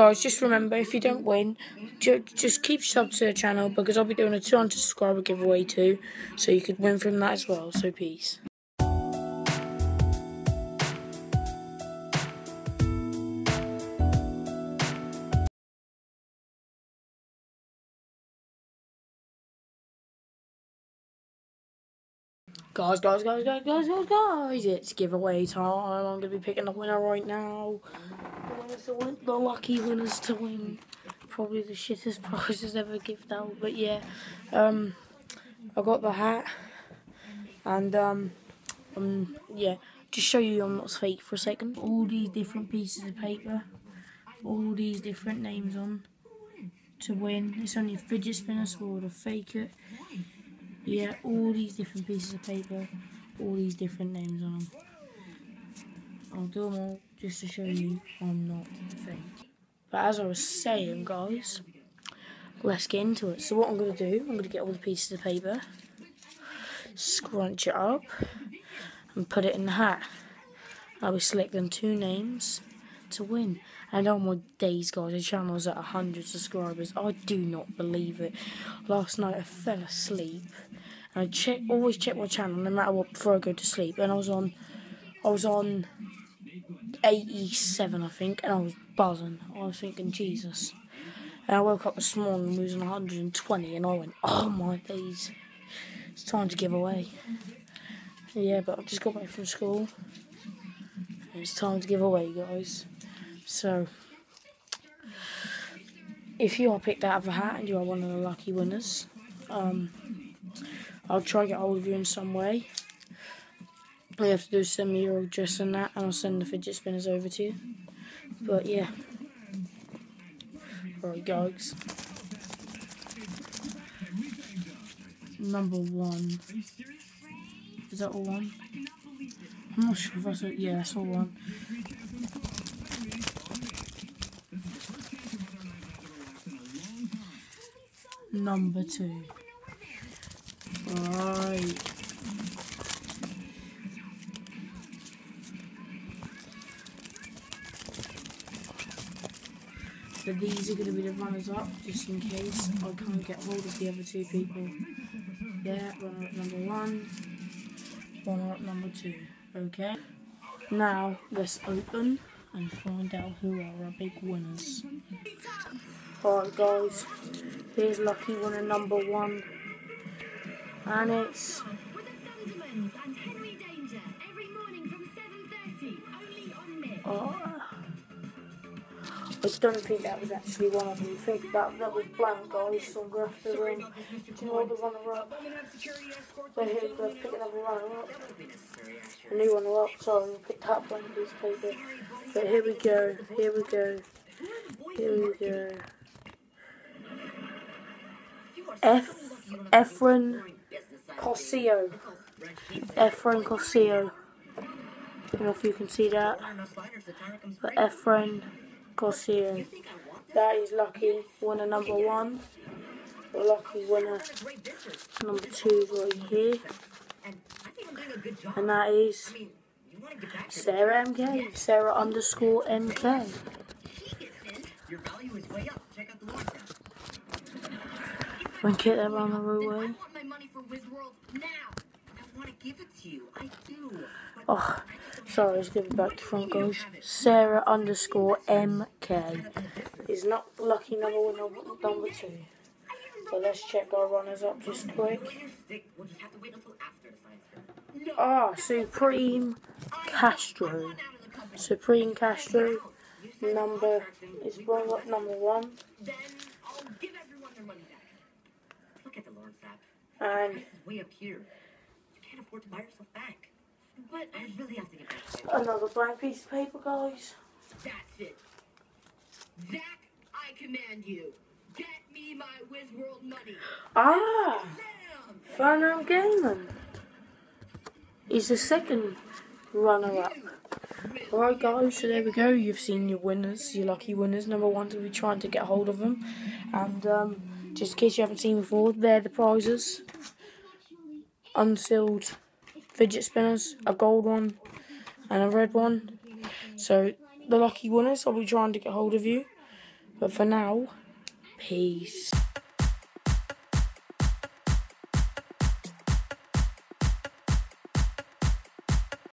Guys, just remember, if you don't win, ju just keep sub to the channel because I'll be doing a 200 subscriber giveaway too, so you could win from that as well. So peace. Guys, guys, guys, guys, guys, guys, guys, it's giveaway time. I'm going to be picking the winner right now. The winners to win, the lucky winners to win. Probably the shittest prizes ever given out, but yeah. Um, I got the hat, and um, um, yeah. Just show you I'm not fake for a second. All these different pieces of paper, all these different names on to win. It's only a fidget spinner, so we'll fake it. Yeah, all these different pieces of paper, all these different names on them. I'll do them all just to show you I'm not fake. But as I was saying, guys, let's get into it. So what I'm going to do, I'm going to get all the pieces of paper, scrunch it up, and put it in the hat. I'll be selecting two names to win. And oh my days, guys, the channel is at 100 subscribers. I do not believe it. Last night I fell asleep. And I check, always check my channel no matter what before I go to sleep. And I was on, I was on 87, I think, and I was buzzing. I was thinking, Jesus. And I woke up this morning losing 120, and I went, oh my days, it's time to give away. Yeah, but I've just got back from school. It's time to give away, guys. So, if you are picked out of a hat and you are one of the lucky winners, um, I'll try to get hold of you in some way. All you have to do is send me your address and that, and I'll send the fidget spinners over to you. But yeah. Alright, guys. Number one. Is that all one? I'm not sure if that's all. Yeah, that's all one. Number two. Right. So these are going to be the runners up, just in case I can't get hold of the other two people. Yeah, runner up number one, runner up number two. Okay. Now let's open and find out who are our big winners. Alright guys, here's lucky winner number one. And it's Oh, I don't think that was actually one of them. I think that that was blank guys, so I'm gonna have to um, do you know what the runner up? So here we go, pick another runner up. A new runner up, sorry, I picked that blank piece of paper. But here we go, here we go, here we go. F Efren Cosio. Efren Cosio. I don't know if you can see that. But Efren Cosio. That is lucky winner number one. Lucky winner number two right here. And that is Sarah MK. Sarah underscore MK. When get that on the roadway. Oh, sorry, let's give it back to front, guys. Sarah underscore MK is not lucky number one, number two. So let's check our runners up just quick. Ah, Supreme Castro. Supreme Castro number is run up number one. And way up here. You can't afford to buy yourself back. But I really have to get back. Another blank piece of paper, guys. That's it. Zach, I command you. Get me my Wizworld money. Ah, Farnham Gaming. He's the second runner-up. Alright guys, so there we go. You've seen your winners, your lucky winners. Number one to be trying to get hold of them. And um, just in case you haven't seen before, they're the prizes. Unsealed fidget spinners, a gold one and a red one. So the lucky winners, I'll be trying to get hold of you. But for now, peace.